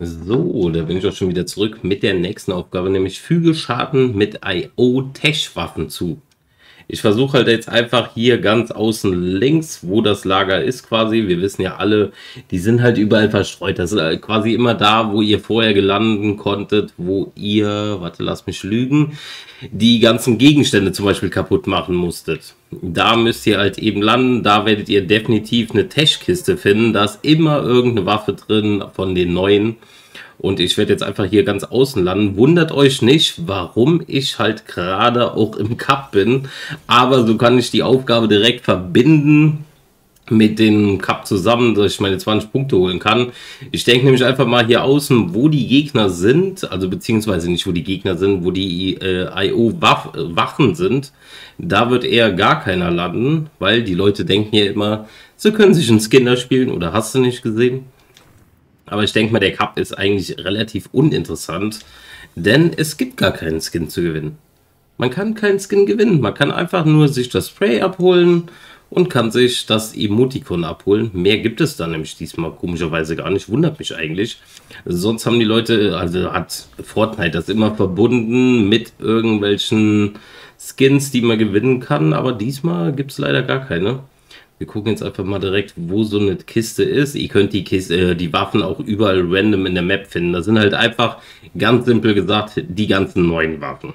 So, da bin ich auch schon wieder zurück mit der nächsten Aufgabe, nämlich füge Schaden mit IO-Tech-Waffen zu. Ich versuche halt jetzt einfach hier ganz außen links, wo das Lager ist quasi. Wir wissen ja alle, die sind halt überall verstreut. Das ist halt quasi immer da, wo ihr vorher gelanden konntet, wo ihr, warte, lass mich lügen, die ganzen Gegenstände zum Beispiel kaputt machen musstet. Da müsst ihr halt eben landen. Da werdet ihr definitiv eine Tech-Kiste finden. Da ist immer irgendeine Waffe drin von den neuen. Und ich werde jetzt einfach hier ganz außen landen. Wundert euch nicht, warum ich halt gerade auch im Cup bin. Aber so kann ich die Aufgabe direkt verbinden mit dem Cup zusammen, dass ich meine 20 Punkte holen kann. Ich denke nämlich einfach mal hier außen, wo die Gegner sind, also beziehungsweise nicht wo die Gegner sind, wo die äh, IO-Wachen sind. Da wird eher gar keiner landen, weil die Leute denken ja immer, sie können sich einen Skinner spielen oder hast du nicht gesehen? Aber ich denke mal, der Cup ist eigentlich relativ uninteressant, denn es gibt gar keinen Skin zu gewinnen. Man kann keinen Skin gewinnen. Man kann einfach nur sich das Spray abholen und kann sich das Emoticon abholen. Mehr gibt es da nämlich diesmal komischerweise gar nicht. Wundert mich eigentlich. Sonst haben die Leute, also hat Fortnite das immer verbunden mit irgendwelchen Skins, die man gewinnen kann. Aber diesmal gibt es leider gar keine. Wir gucken jetzt einfach mal direkt, wo so eine Kiste ist. Ihr könnt die, Kiste, äh, die Waffen auch überall random in der Map finden. Das sind halt einfach, ganz simpel gesagt, die ganzen neuen Waffen.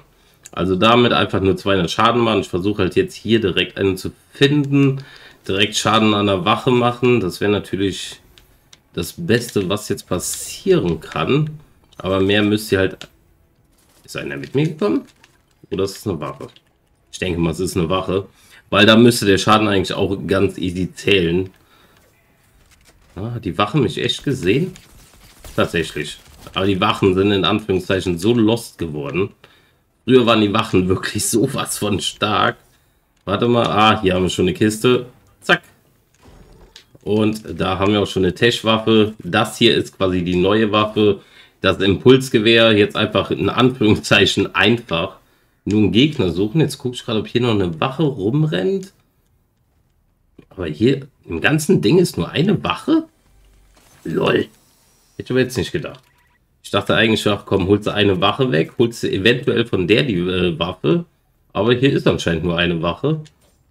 Also damit einfach nur 200 Schaden machen. Ich versuche halt jetzt hier direkt einen zu finden. Direkt Schaden an der Wache machen. Das wäre natürlich das Beste, was jetzt passieren kann. Aber mehr müsst ihr halt... Ist einer mit mir gekommen? Oder ist es eine Wache? Ich denke mal, es ist eine Wache. Weil da müsste der Schaden eigentlich auch ganz easy zählen. Ah, die Wachen mich echt gesehen? Tatsächlich. Aber die Wachen sind in Anführungszeichen so lost geworden. Früher waren die Wachen wirklich sowas von stark. Warte mal. Ah, hier haben wir schon eine Kiste. Zack. Und da haben wir auch schon eine Tesch-Waffe. Das hier ist quasi die neue Waffe. Das Impulsgewehr. Jetzt einfach in Anführungszeichen einfach nur einen Gegner suchen. Jetzt gucke ich gerade, ob hier noch eine Wache rumrennt. Aber hier im ganzen Ding ist nur eine Wache? Lol. Hätte ich aber jetzt nicht gedacht. Ich dachte eigentlich, ach komm, holst du eine Wache weg, holst du eventuell von der die äh, Waffe. Aber hier ist anscheinend nur eine Wache.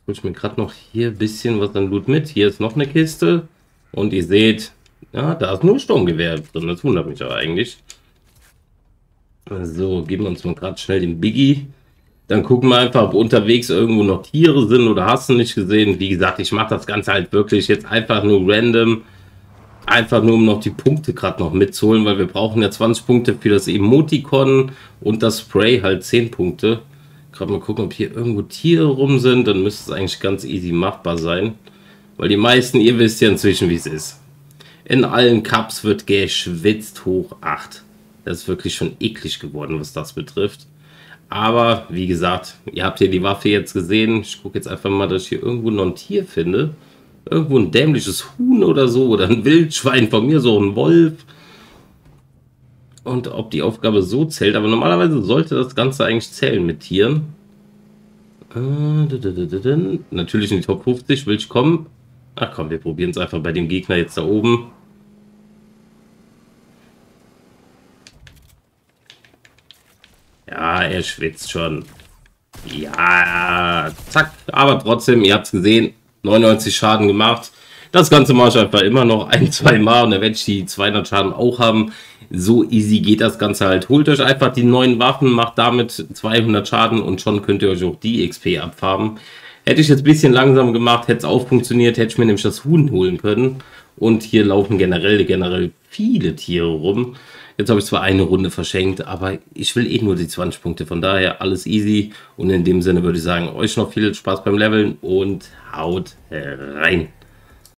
Hol ich mir gerade noch hier ein bisschen was an Loot mit. Hier ist noch eine Kiste. Und ihr seht, ja, da ist nur Sturmgewehr drin. Das wundert mich aber eigentlich. So, geben wir uns mal gerade schnell den Biggie. Dann gucken wir einfach, ob unterwegs irgendwo noch Tiere sind oder hast du nicht gesehen. Wie gesagt, ich mache das Ganze halt wirklich jetzt einfach nur random. Einfach nur, um noch die Punkte gerade noch mitzuholen, weil wir brauchen ja 20 Punkte für das Emoticon und das Spray halt 10 Punkte. Gerade mal gucken, ob hier irgendwo Tiere rum sind. Dann müsste es eigentlich ganz easy machbar sein. Weil die meisten, ihr wisst ja inzwischen, wie es ist. In allen Cups wird geschwitzt hoch 8. Das ist wirklich schon eklig geworden, was das betrifft. Aber wie gesagt, ihr habt hier die Waffe jetzt gesehen. Ich gucke jetzt einfach mal, dass ich hier irgendwo noch ein Tier finde. Irgendwo ein dämliches Huhn oder so. Oder ein Wildschwein von mir, so ein Wolf. Und ob die Aufgabe so zählt. Aber normalerweise sollte das Ganze eigentlich zählen mit Tieren. Äh, Natürlich in die Top 50 will ich kommen. Ach komm, wir probieren es einfach bei dem Gegner jetzt da oben. Ja, er schwitzt schon. Ja, zack. Aber trotzdem, ihr habt es gesehen, 99 Schaden gemacht. Das Ganze mache ich einfach immer noch ein, zwei Mal und dann werde ich die 200 Schaden auch haben. So easy geht das Ganze halt. Holt euch einfach die neuen Waffen, macht damit 200 Schaden und schon könnt ihr euch auch die XP abfarben. Hätte ich jetzt ein bisschen langsam gemacht, hätte es auch funktioniert, hätte ich mir nämlich das Huhn holen können. Und hier laufen generell, generell viele Tiere rum. Jetzt habe ich zwar eine Runde verschenkt, aber ich will eh nur die 20 Punkte. Von daher alles easy. Und in dem Sinne würde ich sagen, euch noch viel Spaß beim Leveln und haut rein.